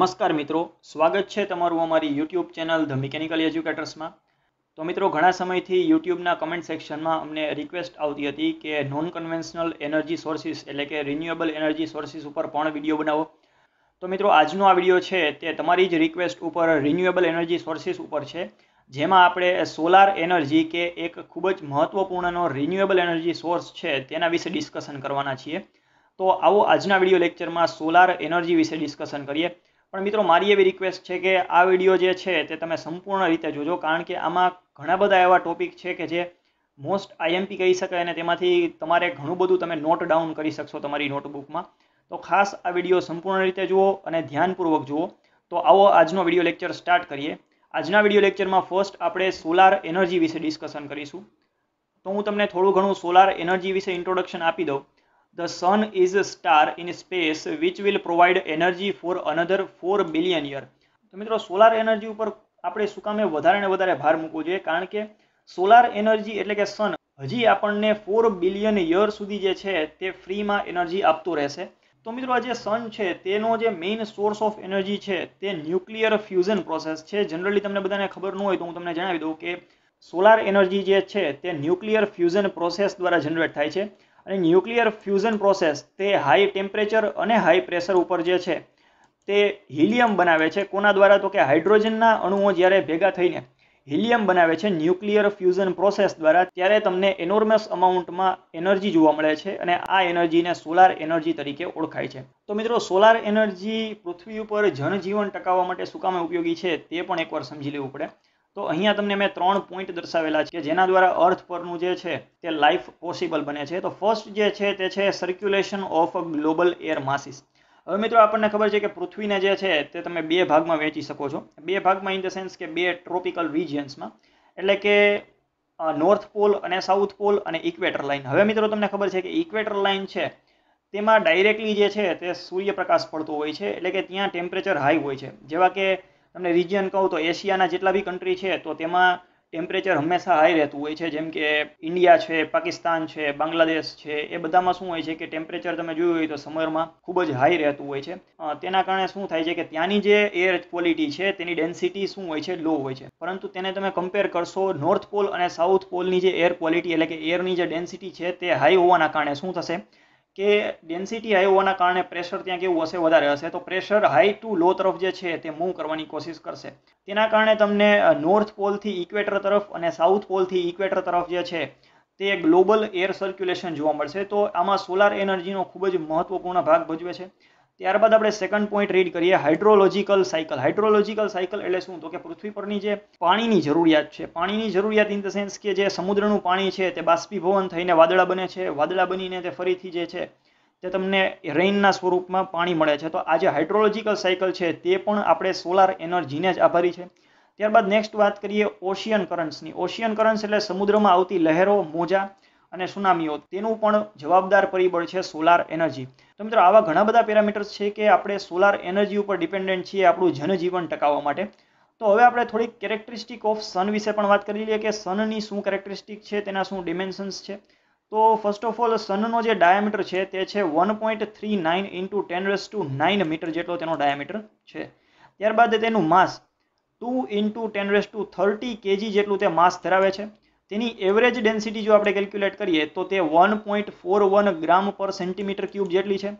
નમસ્કાર મિત્રો, સ્વાગત છે તમારું અમારી યુટ્યુબ ચેનલ ધ મિકેનિકલ એજ્યુકેટર્સમાં તો મિત્રો, ઘણા સમયથી યુટ્યુબના કમેન્ટ સેક્શનમાં અમને રિક્વેસ્ટ આવતી હતી કે નોન કન્વેન્શનલ એનર્જી સોર્સિસ એટલે કે રિન્યુએબલ એનર્જી સોર્સિસ ઉપર પણ વીડિયો બનાવો. તો મિત્રો, આજનો આ વીડિયો છે તે તમારી જ રિક્વેસ્ટ ઉપર રિન્યુએબલ એનર્જી સોર્સિસ ઉપર છે, જેમાં આપણે સોલાર એનર્જી કે એક ખૂબ જ મહત્વપૂર્ણનો રિન્યુએબલ એનર્જી સોર્સ છે તેના વિશે ડિસ્કશન કરવાના છીએ. તો આવો આજના વીડિયો લેક્ચરમાં સોલાર એનર્જી વિશે ડિસ્કશન કરીએ. પણ મિત્રો, મારી એવી રિક્વેસ્ટ છે કે આ વીડિયો જે છે તે તમે સંપૂર્ણ રીતે જોજો, કારણ કે આમાં ઘણા બધા એવા ટોપિક છે કે જે મોસ્ટ આઈએમપી કહી શકાય અને તેમાંથી તમારે ઘણું બધું તમે નોટ ડાઉન કરી શકશો તમારી નોટબુકમાં તો ખાસ આ વીડિયો સંપૂર્ણ રીતે જુઓ અને ધ્યાનપૂર્વક જુઓ. તો આવો આજનો વીડિયો લેક્ચર સ્ટાર્ટ કરીએ. આજના વીડિયો લેક્ચરમાં ફર્સ્ટ આપણે સોલાર એનર્જી વિશે ડિસ્કશન કરીશું. તો હું તમને થોડું ઘણું સોલાર એનર્જી વિશે ઇન્ટ્રોડક્શન આપી દઉં. The sun is a star in space, which will provide energy for another 4 billion year. તો મિત્રો સોલાર એનર્જી ઉપર આપણે શું કામે વધારે ને વધારે ભાર મૂકવો જોઈએ? કારણ કે સોલાર એનર્જી એટલે કે સન હજી આપણને ફોર બિલિયન યર સુધી જે છે, તે ફ્રીમાં એનર્જી આપતું રહેશે. તો મિત્રો, આ જે સન છે, તેનો જે મેઇન સોર્સ ઓફ એનર્જી છે, તે ન્યુક્લિયર ફ્યુઝન પ્રોસેસ છે. જનરલી તમને બધાને ખબર ન હોય તો હું તમને જણાવી દઉં કે સોલાર એનર્જી જે છે, તે ન્યુક્લિયર ફ્યુઝન પ્રોસેસ દ્વારા જનરેટ થાય છે. અને ન્યુક્લિયર ફ્યુઝન પ્રોસેસ તે હાઈ ટેમ્પરેચર અને હાઈ પ્રેશર ઉપર જે છે, તે હિલિયમ બનાવે છે. કોના દ્વારા? તો કે હાઇડ્રોજનના અણુઓ જ્યારે ભેગા થઈને હિલિયમ બનાવે છે ન્યુક્લિયર ફ્યુઝન પ્રોસેસ દ્વારા, ત્યારે તમને એનોર્મસ અમાઉન્ટમાં એનર્જી જોવા મળે છે અને આ એનર્જીને સોલાર એનર્જી તરીકે ઓળખાય છે. તો મિત્રો, સોલાર એનર્જી પૃથ્વી ઉપર જનજીવન ટકાવવા માટે શું કામે ઉપયોગી છે તે પણ એકવાર સમજી લેવું પડે. તો અહીંયા તમને મેં ત્રણ પોઈન્ટ દર્શાવેલા છે જેના દ્વારા અર્થ પરનું જે છે તે લાઈફ પોસિબલ બને છે. તો ફર્સ્ટ જે છે તે છે circulation of global air masses હવે મિત્રો આપણને ખબર છે કે પૃથ્વીને જે છે તે તમે બે ભાગમાં વહેંચી શકો છો. બે ભાગમાં ઇન ધ સેન્સ કે બે ટ્રોપિકલ રિજિયન્સમાં એટલે કે નોર્થ પોલ અને સાઉથ પોલ અને ઇક્વેટર લાઇન હવે મિત્રો તમને ખબર છે કે ઇક્વેટર લાઇન છે તેમાં ડાયરેક્ટલી જે છે તે સૂર્યપ્રકાશ પડતો હોય છે. એટલે કે ત્યાં ટેમ્પરેચર હાઈ હોય છે. જેવા કે તમને રિજિયન કહું તો એશિયાના જેટલા બી કન્ટ્રી છે, તો તેમાં ટેમ્પરેચર હંમેશા હાઈ રહેતું હોય છે. જેમ કે ઇન્ડિયા છે પાકિસ્તાન છે બાંગ્લાદેશ છે, એ બધામાં શું હોય છે કે ટેમ્પરેચર તમે જોયું હોય તો સમરમાં ખૂબ જ હાઈ રહેતું હોય છે. તેના કારણે શું થાય છે કે ત્યાંની જે એર ક્વોલિટી છે, તેની ડેન્સિટી શું હોય છે? લો હોય છે. પરંતુ તેને તમે કમ્પેર કરશો નોર્થ પોલ અને સાઉથ પોલની જે એર ક્વોલિટી એટલે કે એરની જે ડેન્સિટી છે, તે હાઈ હોવાના કારણે શું થશે? કે ડેન્સિટી હાઈ હોવાના કારણે પ્રેશર ત્યાં કેવું હશે? વધારે હશે. તો પ્રેશર હાઈ ટુ લો તરફ જે છે તે મૂવ કરવાની કોશિશ કરશે. તેના કારણે તમને નોર્થ પોલથી ઇક્વેટર તરફ અને સાઉથ પોલથી ઇક્વેટર તરફ જે છે તે ગ્લોબલ એર સર્ક્યુલેશન જોવા મળશે. તો આમાં સોલાર એનર્જીનો ખૂબ જ મહત્વપૂર્ણ ભાગ ભજવે છે. ત્યારબાદ આપણે સેકન્ડ પોઈન્ટ રીડ કરીએ હાઇડ્રોલોજીકલ સાયકલ હાઇડ્રોલોજીકલ સાયકલ એટલે શું? તો કે પૃથ્વી પરની જે પાણીની જરૂરિયાત છે. પાણીની જરૂરિયાત ઇન ધ સેન્સ કે જે સમુદ્રનું પાણી છે, તે બાષ્પીભવન થઈને વાદળા બને છે. વાદળા બનીને તે ફરીથી જે છે, તે તમને રેઇનના સ્વરૂપમાં પાણી મળે છે. તો આ જે હાઇડ્રોલોજીકલ સાયકલ છે, તે પણ આપણે સોલાર એનર્જીને જ આભારી છે. ત્યારબાદ નેક્સ્ટ વાત કરીએ ઓશિયન કરન્ટ્સની ઓશિયન કરન્ટ્સ એટલે સમુદ્રમાં આવતી લહેરો, મોજા અને સુનામીઓ. તેનું પણ જવાબદાર પરિબળ છે સોલાર એનર્જી તો મિત્રો, આવા ઘણા બધા પેરામીટર્સ છે કે આપણે સોલાર એનર્જી ઉપર ડિપેન્ડન્ટ છીએ આપણું જનજીવન ટકાવવા માટે. તો હવે આપણે થોડીક કેરેક્ટરિસ્ટિક ઓફ સન વિશે પણ વાત કરી લઈએ કે સનની શું કેરેક્ટરિસ્ટિક છે, તેના શું ડિમેન્શન્સ છે. તો ફર્સ્ટ ઓફ ઓલ સનનો જે ડાયામીટર છે તે છે one point three nine into ten raise to nine metre જેટલો તેનો ડાયામીટર છે. ત્યારબાદ તેનું mass two into ten raise to thirty KG જેટલું તે માસ ધરાવે છે. તેની એવરેજ ડેન્સિટી જો આપણે કેલ્ક્યુલેટ કરીએ, તો તે one point four one gram per centimetre cube જેટલી છે.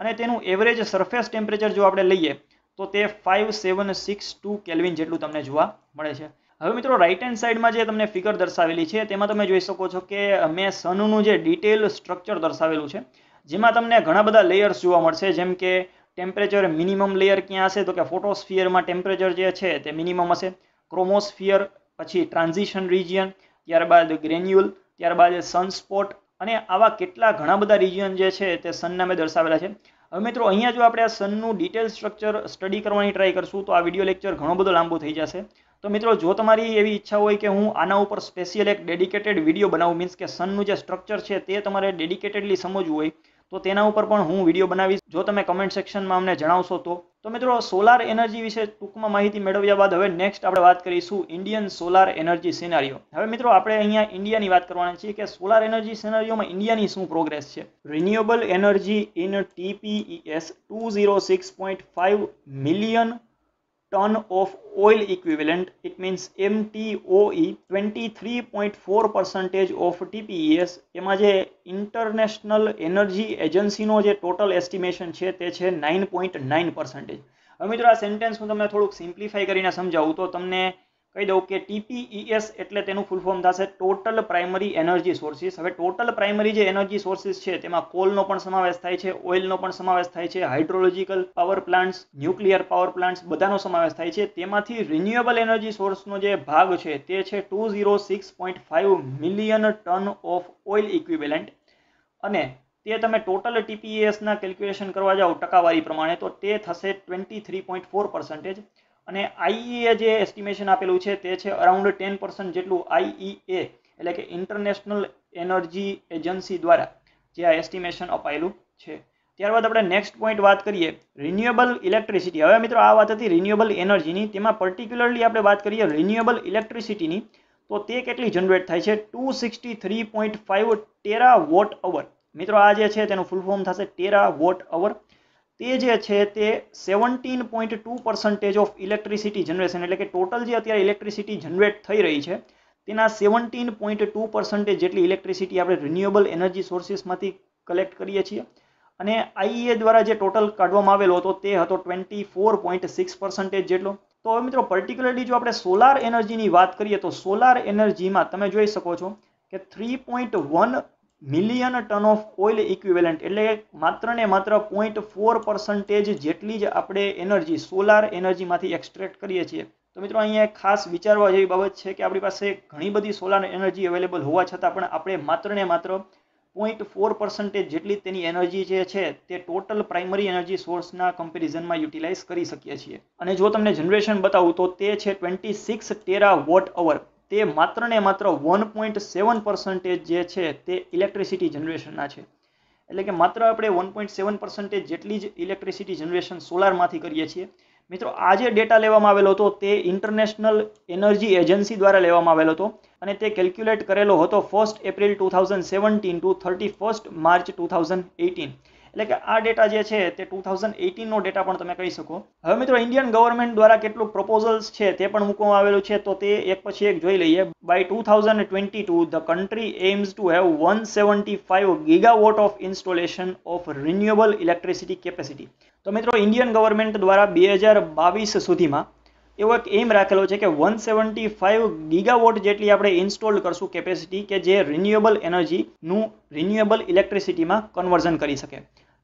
અને તેનું એવરેજ સરફેસ ટેમ્પરેચર જો આપણે લઈએ, તો તે five seven six two kelvin જેટલું તમને જોવા મળે છે. હવે મિત્રો રાઇટ હેન્ડ સાઈડમાં જે તમને ફિગર દર્શાવેલી છે, તેમાં તમે જોઈ શકો છો કે મેં સનનું જે ડિટેલ સ્ટ્રક્ચર દર્શાવેલું છે, જેમાં તમને ઘણા બધા લેયર્સ જોવા મળશે. જેમ કે ટેમ્પરેચર મિનિમમ લેયર ક્યાં હશે, તો કે ફોટોસ્ફિયરમાં ટેમ્પરેચર જે છે, તે મિનિમમ હશે. ક્રોમોસ્ફિયર પછી ટ્રાન્ઝિશન રિજિયન ત્યારબાદ ગ્રેન્યુઅલ ત્યારબાદ સનસ્પોટ અને આવા કેટલા ઘણા બધા રિજિયન જે છે તે સન નામે દર્શાવેલા છે. હવે મિત્રો, અહીંયા જો આપણે આ સનનું ડિટેલ સ્ટ્રક્ચર સ્ટડી કરવાની ટ્રાય કરશું, તો આ વીડિયો લેક્ચર ઘણો બધો લાંબો થઈ જશે. તો મિત્રો, જો તમારી એવી ઈચ્છા હોય કે હું આના ઉપર સ્પેશિયલ એક ડેડિકેટેડ વીડિયો બનાવું મીન્સ કે સનનું જે સ્ટ્રક્ચર છે તે તમારે ડેડિકેટેડલી સમજવું હોય તો તેના ઉપર પણ હું વીડિયો બનાવીશ. જો તમે કમેન્ટ સેક્શનમાં અમને જણાવશો તો. તો મિત્રો સોલાર એનર્જી વિશે ટૂંકમાં માહિતી મેળવ્યા બાદ હવે નેક્સ્ટ આપણે વાત કરીશું ઇન્ડિયન સોલાર એનર્જી સિનારીઓ હવે મિત્રો, આપણે અહીંયા ઇન્ડિયાની વાત કરવાના છીએ કે સોલાર એનર્જી સિનારીઓમાં ઇન્ડિયાની શું પ્રોગ્રેસ છે? Renewable energy in TPES two zero six point five million ton of oil equivalent. It means MTOE 23.4 percentage of TPES એમાં જે ઇન્ટરનેશનલ એનર્જી એજન્સીનો જે ટોટલ એસ્ટિમેશન છે, તે છે નાઇન પોઈન્ટ નાઇન પર્સન્ટેજ હવે મિત્રો આ સેન્ટેન્સ હું તમને થોડુંક સિમ્પ્લિફાઈ કરીને સમજાવું તો તમને કહી દઉં કે ટીપીઈએસ એટલે તેનું ફૂલ ફોર્મ થશે ટોટલ પ્રાઇમરી એનર્જી સોર્સિસ હવે ટોટલ પ્રાઇમરી જે એનર્જી સોર્સિસ છે, તેમાં કોલનો પણ સમાવેશ થાય છે ઓઇલનો પણ સમાવેશ થાય છે hydrological power plants nuclear power plants બધાનો સમાવેશ થાય છે. તેમાંથી રિન્યુએબલ એનર્જી સોર્સનો જે ભાગ છે, તે છે two zero six point five million ton of oil equivalent અને તે તમે ટોટલ ટીપીએસના કેલ્ક્યુલેશન કરવા જાઓ ટકાવારી પ્રમાણે, તો તે થશે twenty three point four percentage અને આઈઈએ જે એસ્ટિમેશન આપેલું છે તે છે અરાઉન્ડ ટેન પર્સન્ટ જેટલું આઈઈએ એટલે કે ઇન્ટરનેશનલ એનર્જી એજન્સી દ્વારા જે આ એસ્ટિમેશન અપાયેલું છે. ત્યારબાદ આપણે નેક્સ્ટ પોઈન્ટ વાત કરીએ રિન્યુએબલ ઇલેક્ટ્રિસિટી હવે મિત્રો આ વાત હતી રિન્યુએબલ એનર્જીની તેમાં પર્ટિક્યુલરલી આપણે વાત કરીએ રિન્યુએબલ ઇલેક્ટ્રિસિટીની તો તે કેટલી જનરેટ થાય છે? Two sixty three point five tera watt hour મિત્રો આ જે છે તેનું ફૂલ ફોર્મ થશે ટેરા વોટ અવર તે જે છે તે seventeen point two percentage of electricity generation એટલે કે ટોટલ જે અત્યારે ઇલેક્ટ્રિસિટી જનરેટ થઈ રહી છે, તેના સેવન્ટીન પોઈન્ટ ટુ પર્સન્ટેજ જેટલી ઇલેક્ટ્રિસિટી આપણે રિન્યુએબલ એનર્જી સોર્સિસમાંથી કલેક્ટ કરીએ છીએ. અને આઈઈએ દ્વારા જે ટોટલ કાઢવામાં આવેલો હતો તે હતો twenty four point six percentage જેટલો. તો હવે મિત્રો પર્ટિક્યુલરલી જો આપણે સોલાર એનર્જીની વાત કરીએ તો સોલાર એનર્જીમાં તમે જોઈ શકો છો કે three point one million ton of oil equivalent એટલે માત્ર ને માત્ર પોઈન્ટ ફોર પર્સન્ટેજ જેટલી જ આપણે એનર્જી સોલાર એનર્જીમાંથી એક્સટ્રેક્ટ કરીએ છીએ. તો મિત્રો અહીંયા ખાસ વિચારવા જેવી બાબત છે કે આપણી પાસે ઘણી બધી સોલાર એનર્જી અવેલેબલ હોવા છતાં પણ આપણે માત્ર ને માત્ર પોઈન્ટ ફોર પર્સન્ટેજ જેટલી તેની એનર્જી જે છે તે ટોટલ પ્રાઇમરી એનર્જી સોર્સના કમ્પેરિઝનમાં યુટિલાઇઝ કરી શકીએ છીએ. અને જો તમને જનરેશન બતાવું તો તે છે twenty six tera watt hour તે માત્ર ને માત્ર વન પોઈન્ટ સેવન પર્સન્ટેજ જે છે તે ઇલેક્ટ્રિસિટી જનરેશનના છે. એટલે કે માત્ર આપણે વન પોઈન્ટ સેવન પર્સન્ટેજ જેટલી જ ઇલેક્ટ્રિસિટી જનરેશન સોલારમાંથી કરીએ છીએ. મિત્રો, આ જે ડેટા લેવામાં આવેલો હતો તે ઇન્ટરનેશનલ એનર્જી એજન્સી દ્વારા લેવામાં આવેલો હતો અને તે કેલ્ક્યુલેટ કરેલો હતો first April two thousand seventeen to thirty first March two thousand eighteen એટલે કે આ ડેટા જે છે તે ટુ થાઉઝન્ડ એટીનનો ડેટા પણ તમે કહી શકો. હવે મિત્રો ઇન્ડિયન ગવર્મેન્ટ દ્વારા કેટલું પ્રપોઝલ્સ છે તે પણ મૂકવામાં આવેલું છે, તો તે એક પછી એક જોઈ લઈએ. By two thousand twenty two the country aims to have one seventy five gigawatt of installation of renewable electricity capacity તો મિત્રો ઇન્ડિયન ગવર્મેન્ટ દ્વારા બે હજાર બાવીસ સુધીમાં એવો એક એમ રાખેલો છે કે વન સેવન્ટી ફાઇવ ગીગાવોટ જેટલી આપણે ઇન્સ્ટોલ કરશું કેપેસિટી કે જે રિન્યુએબલ એનર્જીનું રિન્યુએબલ ઇલેક્ટ્રિસિટીમાં કન્વર્ઝન કરી શકે.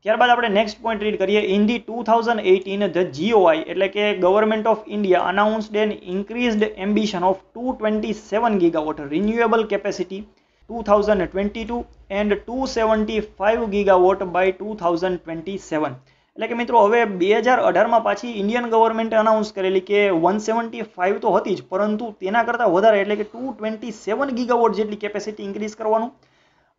ત્યારબાદ આપણે નેક્સ્ટ પોઈન્ટ રીડ કરીએ. In the two thousand eighteen the GOI એટલે કે government of India announced an increased ambition of two twenty seven gigawatt renewable capacity two thousand twenty two and two seventy five gigawatt by two thousand twenty seven એટલે કે મિત્રો, હવે બે હજાર અઢારમાં પાછી Indian ગવર્મેન્ટે અનાઉન્સ કરેલી કે વન સેવન્ટી ફાઇવ તો હતી જ, પરંતુ તેના કરતાં વધારે એટલે કે ટુ ટ્વેન્ટી સેવન ગીગાવોટ જેટલી કેપેસિટી ઇન્ક્રીઝ કરવાનું.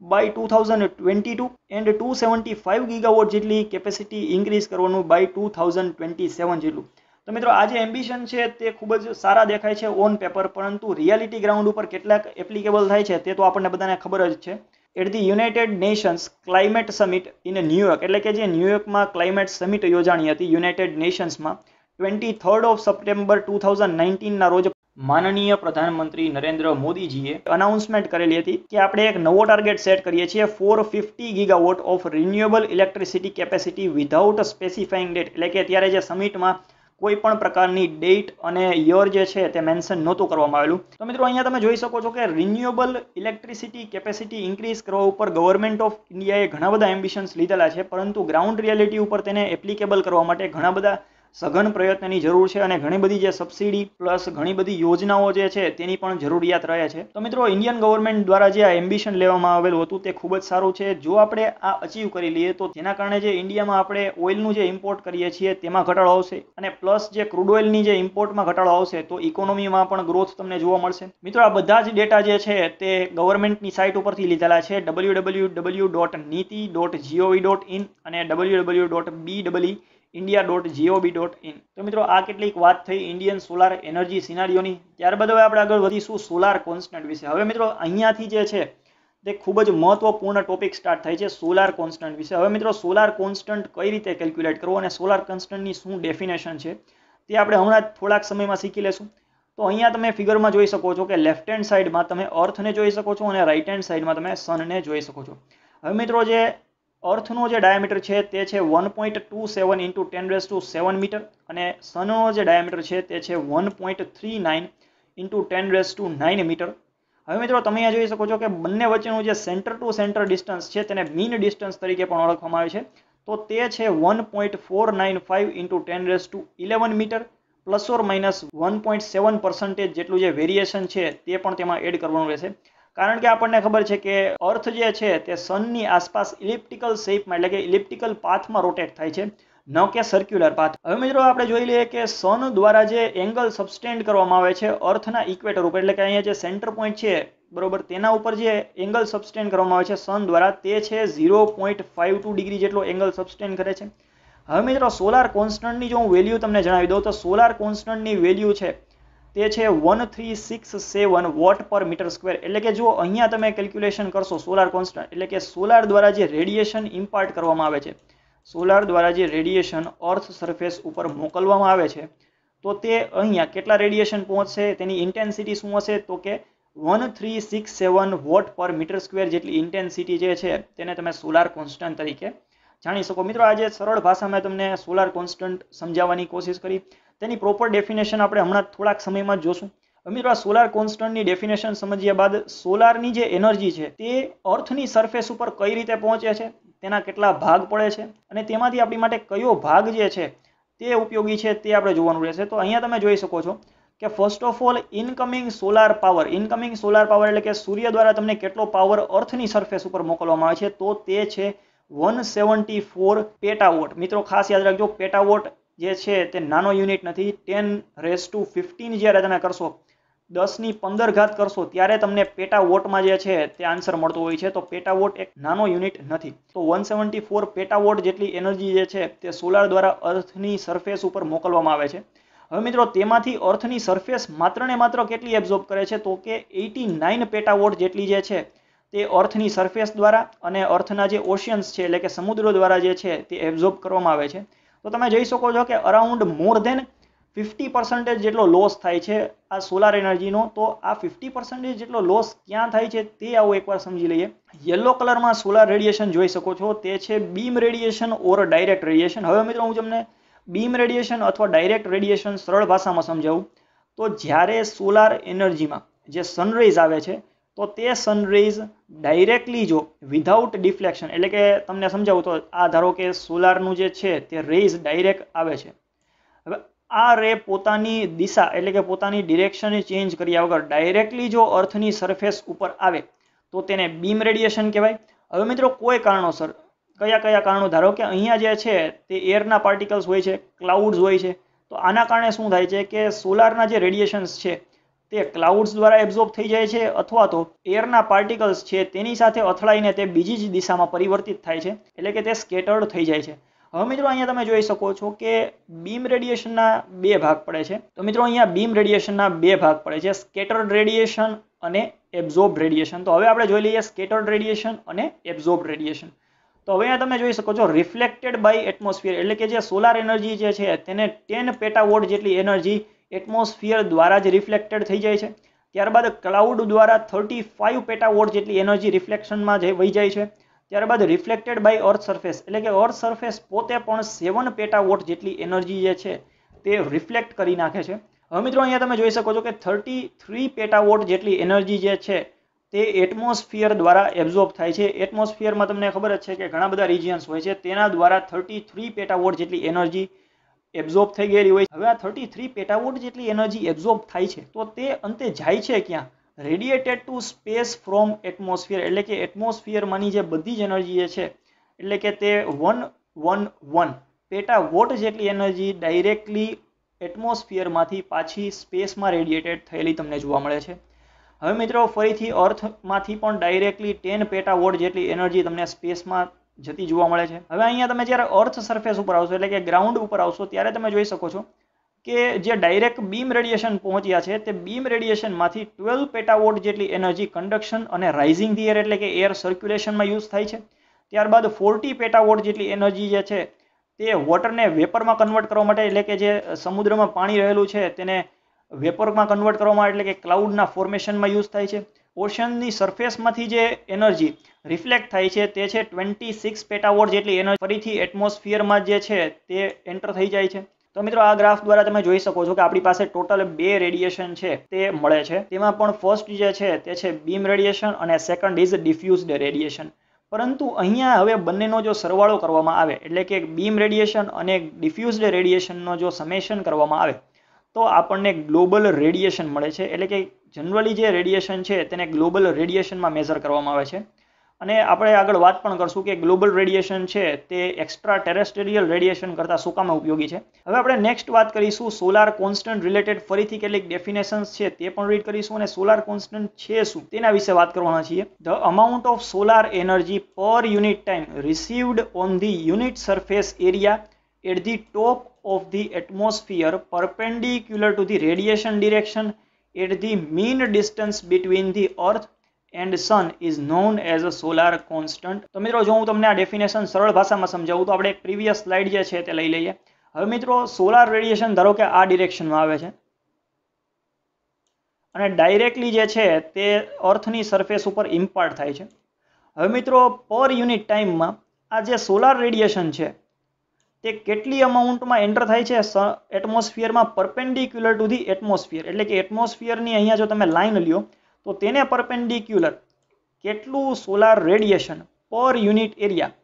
By two thousand twenty two and two seventy five gigawatt જેટલી કેપેસિટી ઇન્ક્રીઝ કરવાનું by two thousand twenty seven જેટલું. તો મિત્રો, આ જે એમ્બિશન છે તે ખૂબ જ સારા દેખાય છે ઓન પેપર પરંતુ રિયાલિટી ગ્રાઉન્ડ ઉપર કેટલાક એપ્લિકેબલ થાય છે તે તો આપણને બધાને ખબર જ છે. At the United Nations climate summit in New York એટલે કે જે ન્યુયોર્કમાં ક્લાઇમેટ સમિટ યોજાણી હતી United નેશન્સમાં twenty third of September two thousand નાઇન્ટીનના રોજ માનનીય પ્રધાનમંત્રી નરેન્દ્ર મોદીજીએ અનાઉન્સમેન્ટ કરેલી હતી કે આપણે એક નવો ટાર્ગેટ સેટ કરીએ છીએ four fifty gigawatt of renewable electricity capacity without specifying date એટલે કે અત્યારે જે સમિટમાં કોઈ પણ પ્રકારની ડેટ અને યર જે છે તે મેન્શન નહોતું કરવામાં આવેલું. તો મિત્રો અહીંયા તમે જોઈ શકો છો કે રિન્યુએબલ ઇલેક્ટ્રિસિટી કેપેસિટી ઇન્ક્રીઝ કરવા ઉપર ગવર્મેન્ટ ઓફ ઇન્ડિયાએ ઘણા બધા એમ્બિશન્સ લીધેલા છે, પરંતુ ગ્રાઉન્ડ રિયાલિટી ઉપર તેને એપ્લિકેબલ કરવા માટે ઘણા બધા સઘન પ્રયત્નની જરૂર છે અને ઘણી બધી જે સબસિડી પ્લસ ઘણી બધી યોજનાઓ જે છે તેની પણ જરૂરિયાત રહે છે. તો મિત્રો ઇન્ડિયન ગવર્મેન્ટ દ્વારા જે આ એમ્બિશન લેવામાં આવેલું હતું તે ખૂબ જ સારું છે. જો આપણે આ અચીવ કરી લઈએ તો તેના કારણે જે ઇન્ડિયામાં આપણે ઓઇલનું જે ઇમ્પોર્ટ કરીએ છીએ તેમાં ઘટાડો આવશે અને પ્લસ જે ક્રૂડ ઓઇલની જે ઇમ્પોર્ટમાં ઘટાડો આવશે તો ઇકોનોમીમાં પણ ગ્રોથ તમને જોવા મળશે. મિત્રો, આ બધા જ ડેટા જે છે તે ગવર્મેન્ટની સાઇટ ઉપરથી લીધેલા છે W W W dot NITI dot GOV dot in અને W W dot B W India dot GOB dot in તો મિત્રો, આ કેટલીક વાત થઈ ઇન્ડિયન સોલાર એનર્જી સિનારીઓની ત્યારબાદ હવે આપણે આગળ વધીશું સોલાર કોન્સ્ટન્ટ વિશે. હવે મિત્રો, અહીંયાથી જે છે, તે ખૂબ જ મહત્વપૂર્ણ ટોપિક સ્ટાર્ટ થાય છે સોલાર કોન્સ્ટન્ટ વિશે. હવે મિત્રો સોલાર કોન્સ્ટન્ટ કઈ રીતે કેલ્ક્યુલેટ કરવો અને સોલાર કોન્સ્ટન્ટની શું ડેફિનેશન છે, તે આપણે હમણાં થોડાક સમયમાં શીખી લેશું. તો અહીંયા તમે ફિગરમાં જોઈ શકો છો કે લેફ્ટ હેન્ડ સાઈડમાં તમે અર્થને જોઈ શકો છો અને રાઈટ હેન્ડ સાઈડમાં તમે સનને જોઈ શકો છો. હવે મિત્રો, જે અર્થનો જે ડાયામીટર છે તે છે one point two seven into ten raise to seven metre અને સનનો જે ડાયામીટર છે તે છે one point three nine into ten raise to nine metre હવે મિત્રો તમે અહીંયા જોઈ શકો છો કે બંને વચ્ચેનું જે સેન્ટર ટુ સેન્ટર ડિસ્ટન્સ છે તેને મીન ડિસ્ટન્સ તરીકે પણ ઓળખવામાં આવે છે. તો તે છે one point four nine five into ten raise to eleven metre plus or minus one point seven percentage જેટલું જે વેરિએશન છે તે પણ તેમાં એડ કરવાનું રહેશે. કારણ કે આપણને ખબર છે કે અર્થ જે છે તે સનની આસપાસ ઇલિપ્ટિકલ શેપમાં એટલે કે ઇલિપ્ટિકલ પાથમાં રોટેટ થાય છે, ન કે સર્ક્યુલર પાથ હવે મિત્રો આપણે જોઈ લઈએ કે સન દ્વારા જે એંગલ સબસ્ટેન્ડ કરવામાં આવે છે, અર્થના ઇક્વેટર ઉપર, એટલે કે અહીંયા જે સેન્ટર પોઈન્ટ છે, બરોબર, તેના ઉપર જે એંગલ સબસ્ટેન્ડ કરવામાં આવે છે સન દ્વારા તે છે zero point five two degree જેટલો એંગલ સબસ્ટેન્ડ કરે છે. હવે મિત્રો સોલાર કોન્સ્ટન્ટની જો હું વેલ્યુ તમને જણાવી દઉં, તો સોલાર કોન્સ્ટન્ટની વેલ્યુ છે તે છે one three six seven watt per metre square એટલે કે જો અહીંયા તમે કેલ્ક્યુલેશન કરશો સોલાર કોન્સ્ટન્ટ એટલે કે સોલાર દ્વારા જે રેડિયેશન ઇમ્પાર્ટ કરવામાં આવે છે સોલાર દ્વારા જે રેડિયેશન અર્થ સરફેસ ઉપર મોકલવામાં આવે છે, તો તે અહીંયા કેટલા રેડિયેશન પહોંચશે, તેની ઇન્ટેન્સિટી શું હશે? તો કે one three six seven watt per metre square જેટલી ઇન્ટેન્સિટી જે છે, તેને તમે સોલાર કોન્સ્ટન્ટ તરીકે જાણી શકો. મિત્રો, આજે સરળ ભાષામાં તમને સોલાર કોન્સ્ટન્ટ સમજાવવાની કોશિશ કરી. તેની પ્રોપર ડેફિનેશન આપણે હમણાં થોડાક સમયમાં જોશું. મિત્રો આ સોલાર કોન્સ્ટન્ટની ડેફિનેશન સમજ્યા બાદ સોલારની જે એનર્જી છે, તે અર્થની સરફેસ ઉપર કઈ રીતે પહોંચે છે, તેના કેટલા ભાગ પડે છે અને તેમાંથી આપણી માટે કયો ભાગ જે છે, તે ઉપયોગી છે તે આપણે જોવાનું રહેશે. તો અહીંયા તમે જોઈ શકો છો કે first of all incoming solar power incoming solar power એટલે કે સૂર્ય દ્વારા તમને કેટલો પાવર અર્થની સરફેસ ઉપર મોકલવામાં આવે છે, તો તે છે વન સેવન્ટી ફોર પેટાવોટ મિત્રો, ખાસ યાદ રાખજો પેટાવોટ જે છે તે નાનો યુનિટ નથી. ટેન રેસ ટુ ફિફ્ટીન જ્યારે તમે કરશો દસની પંદર ઘાત કરશો, ત્યારે તમને પેટા વોટમાં જે છે તે આન્સર મળતો હોય છે. તો પેટા વોટ એક નાનો યુનિટ નથી. તો one seventy four peta watt જેટલી એનર્જી જે છે તે સોલાર દ્વારા અર્થની સરફેસ ઉપર મોકલવામાં આવે છે. હવે મિત્રો, તેમાંથી અર્થની સરફેસ માત્ર ને માત્ર કેટલી એબ્ઝોર્બ કરે છે? તો કે એટી નાઇન પેટાવોટ જેટલી જે છે તે અર્થની સરફેસ દ્વારા અને અર્થના જે ઓશિયન્સ છે, એટલે કે સમુદ્રો દ્વારા જે છે તે એબ્ઝોર્બ કરવામાં આવે છે. તો તમે જોઈ શકો છો કે around more than fifty percentage જેટલો લોસ થાય છે આ સોલાર એનર્જીનો તો આ ફિફ્ટી પર્સન્ટેજ જેટલો લોસ ક્યાં થાય છે તે આવું એકવાર સમજી લઈએ. યલો કલરમાં સોલાર રેડિયેશન જોઈ શકો છો. તે છે beam radiation or direct radiation હવે મિત્રો હું તમને બીમ રેડિયેશન અથવા ડાયરેક્ટ રેડિયેશન સરળ ભાષામાં સમજાવું. તો જ્યારે સોલાર એનર્જીમાં જે સનરેઝ આવે છે તો તે સનરેઝ ડાયરેક્ટલી જો વિધાઉટ ડિફ્લેક્શન એટલે કે તમને સમજાવું તો આ ધારો કે સોલારનું જે છે તે રેઝ ડાયરેક્ટ આવે છે. હવે આ રે પોતાની દિશા, એટલે કે પોતાની ડિરેક્શન ચેન્જ કર્યા વગર ડાયરેક્ટલી જો અર્થની સરફેસ ઉપર આવે, તો તેને બીમ રેડિયેશન કહેવાય. હવે મિત્રો કોઈ કારણોસર, કયા કયા કારણો? ધારો કે અહીંયા જે છે તે એરના પાર્ટિકલ્સ હોય છે ક્લાઉડ્સ હોય છે, તો આના કારણે શું થાય છે કે સોલારના જે રેડિયેશન્સ છે તે ક્લાઉડ્સ દ્વારા એબ્ઝોર્બ થઈ જાય છે અથવા તો એરના પાર્ટિકલ્સ છે તેની સાથે અથડાઈને તે બીજી જ દિશામાં પરિવર્તિત થાય છે, એટલે કે તે સ્કેટર્ડ થઈ જાય છે. હવે મિત્રો અહીંયા તમે જોઈ શકો છો કે બીમ રેડિયેશનના બે ભાગ પડે છે. તો મિત્રો અહીંયા બીમ રેડિયેશનના બે ભાગ પડે છે સ્કેટર્ડ રેડિયેશન અને એબ્ઝોર્બ રેડિયેશન તો હવે આપણે જોઈ લઈએ સ્કેટર્ડ રેડિયેશન અને એબ્ઝોર્બ રેડિયેશન તો હવે અહીંયા તમે જોઈ શકો છો રિફ્લેક્ટેડ બાય એટમોસ્ફિયર એટલે કે જે સોલાર એનર્જી જે છે, તેને ટેન પેટાવોટ જેટલી એનર્જી એટમોસ્ફિયર દ્વારા જ રિફ્લેક્ટેડ થઈ જાય છે. ત્યારબાદ ક્લાઉડ દ્વારા થર્ટી ફાઇવ પેટાવોટ જેટલી એનર્જી રિફ્લેક્શનમાં જે વહી જાય છે. ત્યારબાદ રિફ્લેક્ટેડ બાય અર્થ સરફેસ એટલે કે અર્થ સરફેસ પોતે પણ સેવન પેટાવોટ જેટલી એનર્જી જે છે તે રિફ્લેક્ટ કરી નાખે છે. હવે મિત્રો અહીંયા તમે જોઈ શકો છો કે થર્ટી થ્રી પેટાવોટ જેટલી એનર્જી જે છે તે એટમોસ્ફિયર દ્વારા એબ્ઝોર્બ થાય છે. એટમોસ્ફિયરમાં તમને ખબર જ છે કે ઘણા બધા રિજિયન્સ હોય છે, તેના દ્વારા થર્ટી થ્રી પેટાવોટ જેટલી એનર્જી એબ્ઝોર્બ થઈ ગયેલી હોય હવે આ થર્ટી થ્રી પેટાવોટ જેટલી એનર્જી એબ્ઝોર્બ થાય છે, તો તે અંતે જાય છે ક્યાં? Radiated to space from atmosphere એટલે કે એટમોસ્ફિયરમાંની જે બધી જ એનર્જી છે, એટલે કે તે one one one peta watt જેટલી એનર્જી ડાયરેક્ટલી એટમોસ્ફિયરમાંથી પાછી સ્પેસમાં રેડિએટેડ થયેલી તમને જોવા મળે છે. હવે મિત્રો, ફરીથી અર્થમાંથી પણ ડાયરેક્ટલી ટેન પેટા વોટ જેટલી એનર્જી તમને સ્પેસમાં જતી જોવા મળે છે. હવે અહીંયા તમે જ્યારે અર્થ સરફેસ ઉપર આવશો, એટલે કે ગ્રાઉન્ડ ઉપર આવશો, ત્યારે તમે જોઈ શકો છો કે જે ડાયરેક્ટ બીમ રેડિયેશન પહોંચ્યા છે, તે બીમ રેડિયેશનમાંથી ટ્વેલ્વ પેટાવોટ જેટલી એનર્જી કન્ડક્શન અને રાઇઝિંગ ધી એટલે કે એર સર્ક્યુલેશનમાં યુઝ થાય છે. ત્યારબાદ ફોર્ટી પેટાવોટ જેટલી એનર્જી જે છે, તે વોટરને વેપરમાં કન્વર્ટ કરવા માટે, એટલે કે જે સમુદ્રમાં પાણી રહેલું છે, તેને વેપરમાં કન્વર્ટ કરવામાં એટલે કે ક્લાઉડના ફોર્મેશનમાં યુઝ થાય છે. ઓશનની સરફેસમાંથી જે એનર્જી રિફ્લેક્ટ થાય છે તે છે ટ્વેન્ટી સિક્સ પેટાવોટ જેટલી એનર્જી. ફરીથી એટમોસ્ફિયરમાં જે છે તે એન્ટર થઈ જાય છે. તો મિત્રો આ ગ્રાફ દ્વારા તમે જોઈ શકો છો કે આપણી પાસે ટોટલ બે રેડિયેશન છે તે મળે છે. તેમાં પણ ફર્સ્ટ જે છે તે છે બીમ રેડિયેશન અને સેકન્ડ ઇઝ ડિફ્યુઝડ રેડિયેશન. પરંતુ અહીંયા હવે બંનેનો જો સરવાળો કરવામાં આવે, એટલે કે બીમ રેડિયેશન અને ડિફ્યુઝડ રેડિયેશનનો જો સમેશન કરવામાં આવે તો આપણને ગ્લોબલ રેડિયેશન મળે છે. એટલે કે જનરલી જે રેડિયેશન છે તેને ગ્લોબલ રેડિયેશનમાં મેઝર કરવામાં આવે છે. અને આપણે આગળ વાત પણ કરશું કે ગ્લોબલ રેડિયેશન છે તે એક્સ્ટ્રા ટેરેસ્ટેરિયલ રેડિયેશન કરતાં સુકામાં ઉપયોગી છે. હવે આપણે નેક્સ્ટ વાત કરીશું સોલાર કોન્સ્ટન્ટ રિલેટેડ ફરીથી કેટલીક ડેફિનેશન્સ છે તે પણ રીડ કરીશું અને સોલાર કોન્સ્ટન્ટ છે શું તેના વિશે વાત કરવાના છીએ. The amount of solar energy per unit time received on the unit surface area at the top of the atmosphere perpendicular to the radiation direction at the mean distance between the earth and sun is known as a solar constant તો મિત્રો, જો હું તમને આ definition સરળ ભાષામાં સમજાવું, તો આપણે એક પ્રીવિયસ સ્લાઇડ જે છે તે લઈ લઈએ. હવે મિત્રો સોલાર રેડિયેશન ધારો કે આ ડિરેક્શનમાં આવે છે. અને ડાયરેક્ટલી જે છે તે અર્થની સરફેસ ઉપર ઇમ્પાર્ટ થાય છે. હવે મિત્રો પર યુનિટ ટાઈમમાં આ જે સોલાર રેડિયેશન છે તે કેટલી અમાઉન્ટમાં એન્ટર થાય છે એટમોસ્ફિયરમાં પરપેન્ડિક્યુલર ટુ ધી એટમોસ્ફિયર. એટલે કે એટમોસ્ફિયરની અહીંયા જો તમે લાઈન લ્યો, તો તેને પરપેન્ડિક્યુલર કેટલું solar radiation per unit area,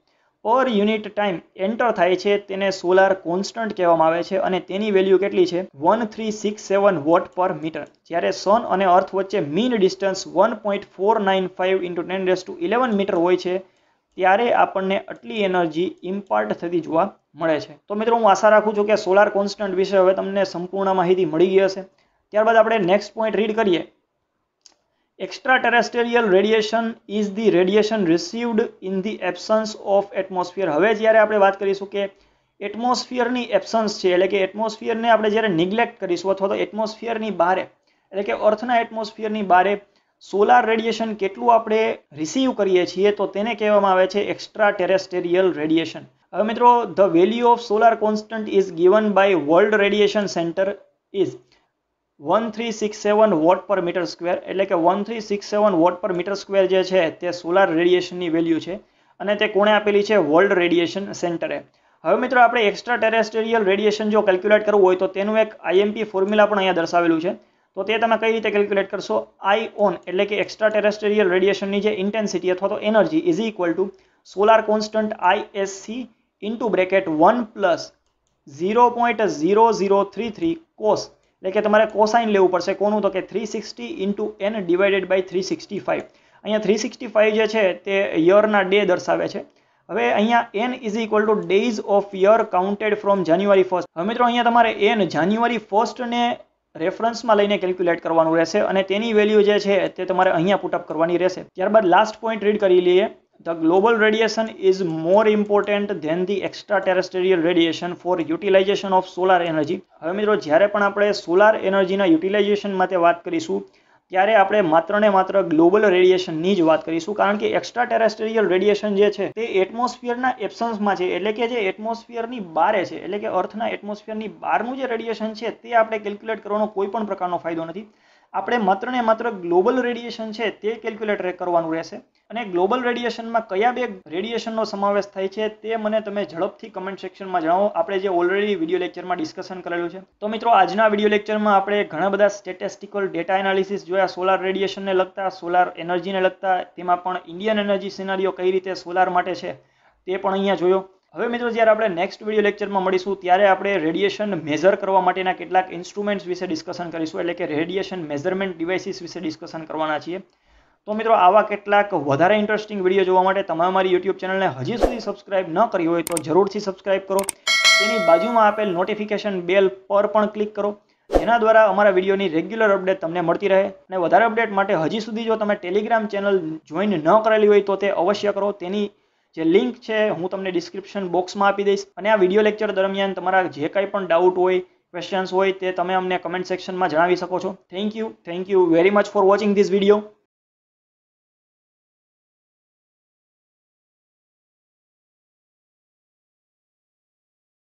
per unit time enter થાય છે તેને સોલાર કોન્સ્ટન્ટ કહેવામાં આવે છે અને તેની વેલ્યુ કેટલી છે? One three six seven watt per metre. જ્યારે સન અને અર્થ વચ્ચે mean distance one point four nine five into ten raise to eleven metre હોય છે ત્યારે આપણને આટલી એનર્જી ઇમ્પાર્ટ થતી જોવા મળે છે. તો મિત્રો, હું આશા રાખું છું કે સોલાર કોન્સ્ટન્ટ વિશે હવે તમને સંપૂર્ણ માહિતી મળી ગઈ હશે. ત્યારબાદ આપણે નેક્સ્ટ પોઈન્ટ રીડ કરીએ. Extraterrestrial radiation is the radiation received in the absence of atmosphere હવે જ્યારે આપણે વાત કરીશું કે એટમોસ્ફિયરની એબસન્સ છે, એટલે કે એટમોસ્ફિયરને આપણે જ્યારે નિગ્લેક્ટ કરીશું અથવા તો એટમોસ્ફિયરની બારે, એટલે કે અર્થના એટમોસ્ફિયરની બારે સોલાર રેડિયેશન કેટલું આપણે રિસીવ કરીએ છીએ તો તેને કહેવામાં આવે છે એક્સ્ટ્રા ટેરેસ્ટેરિયલ રેડિયેશન હવે મિત્રો the value of solar constant is given by world radiation centre is one three six seven watt per metre square એટલે કે one three six seven watt per metre square જે છે, તે solar રેડિયેશનની value છે અને તે કોણે આપેલી છે? વર્લ્ડ રેડિયેશન સેન્ટરે હવે મિત્રો, આપણે એક્સ્ટ્રા ટેરેસ્ટેરિયલ રેડિયેશન જો કેલ્ક્યુલેટ કરવું હોય તો તેનું એક આઈએમપી ફોર્મ્યુલા પણ અહીંયા દર્શાવેલું છે. તો તે તમે કઈ રીતે કેલ્ક્યુલેટ કરશો? આઈ ઓન એટલે કે એક્સ્ટ્રા ટેરેસ્ટેરિયલ રેડિયેશનની જે ઇન્ટેન્સિટી અથવા તો energy is equal to solar constant I S C into bracket one plus zero point zero zero three three cos એટલે કે તમારે કોસાઇન લેવું પડશે. કોનું? તો કે three sixty into N divided by three sixty five અહીંયા થ્રી સિક્સટી ફાઇવ જે છે તે યરના ડે દર્શાવે છે. હવે અહીંયા N is equal to days of year counted from January first હવે મિત્રો, અહીંયા તમારે એન જાન્યુઆરી ફર્સ્ટને રેફરન્સમાં લઈને કેલ્ક્યુલેટ કરવાનું રહેશે અને તેની વેલ્યુ જે છે તે તમારે અહીંયા પુટઅપ કરવાની રહેશે. ત્યારબાદ લાસ્ટ પોઈન્ટ રીડ કરી લઈએ. The global radiation is more important than the extraterrestrial radiation for utilization of solar energy. હવે મિત્રો, જ્યારે પણ આપણે સોલાર એનર્જીના યુટિલાઇઝેશન માટે વાત કરીશું ત્યારે આપણે માત્ર ને માત્ર ગ્લોબલ રેડિયેશનની જ વાત કરીશું, કારણ કે એક્સ્ટ્રા ટેરેસ્ટેરિયલ રેડિયેશન જે છે, તે એટમોસ્ફિયરના એબસન્સમાં છે. એટલે કે જે એટમોસ્ફિયરની બારે છે, એટલે કે અર્થના એટમોસ્ફિયરની બહારનું જે રેડિયેશન છે, તે આપણે કેલ્ક્યુલેટ કરવાનો કોઈ પણ પ્રકારનો ફાયદો નથી. આપણે માત્ર ને માત્ર ગ્લોબલ રેડિયેશન છે તે કેલ્ક્યુલેટર કરવાનું રહેશે. અને ગ્લોબલ રેડિયેશનમાં કયા બે રેડિયેશનનો સમાવેશ થાય છે તે મને તમે ઝડપથી કમેન્ટ સેક્શનમાં જણાવો. આપણે જે ઓલરેડી વીડિયો લેક્ચરમાં ડિસ્કશન કરેલું છે. તો મિત્રો, આજના વીડિયો લેક્ચરમાં આપણે ઘણા બધા સ્ટેટિસ્ટિકલ ડેટા એનાલિસિસ જોયા. સોલાર રેડિયેશનને લગતા સોલાર એનર્જીને લગતા, તેમાં પણ ઇન્ડિયન એનર્જી સિનારીઓ કઈ રીતે સોલાર માટે છે તે પણ અહીંયા જોયો. હવે મિત્રો જ્યારે આપણે નેક્સ્ટ વીડિયો લેક્ચરમાં મળીશું, ત્યારે આપણે રેડિયેશન મેઝર કરવા માટેના કેટલાક ઇન્સ્ટ્રુમેન્ટ્સ વિશે ડિસ્કશન કરીશું. એટલે કે રેડિયેશન મેઝરમેન્ટ ડિવાઇસીસ વિશે ડિસ્કશન કરવાના છીએ. તો મિત્રો, આવા કેટલાક વધારે ઇન્ટરેસ્ટિંગ વીડિયો જોવા માટે તમે અમારી યુટ્યુબ ચેનલને હજી સુધી સબસ્ક્રાઇબ ન કરી હોય તો જરૂરથી સબસ્ક્રાઇબ કરો. તેની બાજુમાં આપેલ નોટિફિકેશન બેલ પર પણ ક્લિક કરો. જેના દ્વારા અમારા વિડીયોની રેગ્યુલર અપડેટ તમને મળતી રહે. અને વધારે અપડેટ માટે હજી સુધી જો તમે ટેલિગ્રામ ચેનલ જોઈન ન કરેલી હોય તો તે અવશ્ય કરો. તેની જે લિંક છે, હું તમને ડિસ્ક્રિપ્શન બોક્સમાં આપી દઈશ. અને આ વીડિયો લેક્ચર દરમિયાન તમારા જે કંઈ પણ ડાઉટ હોય ક્વેશ્ચન્સ હોય, તે તમે અમને કમેન્ટ સેક્શનમાં જણાવી શકો છો. Thank you thank you very much for watching this video